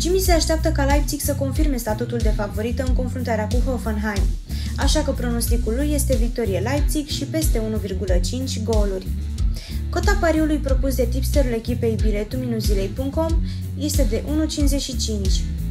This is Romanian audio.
Jimmy se așteaptă ca Leipzig să confirme statutul de favorită în confruntarea cu Hoffenheim, așa că pronosticul lui este victorie Leipzig și peste 1,5 goluri. Cota pariului propus de tipsterul echipei biletuminuzilei.com este de 1,55.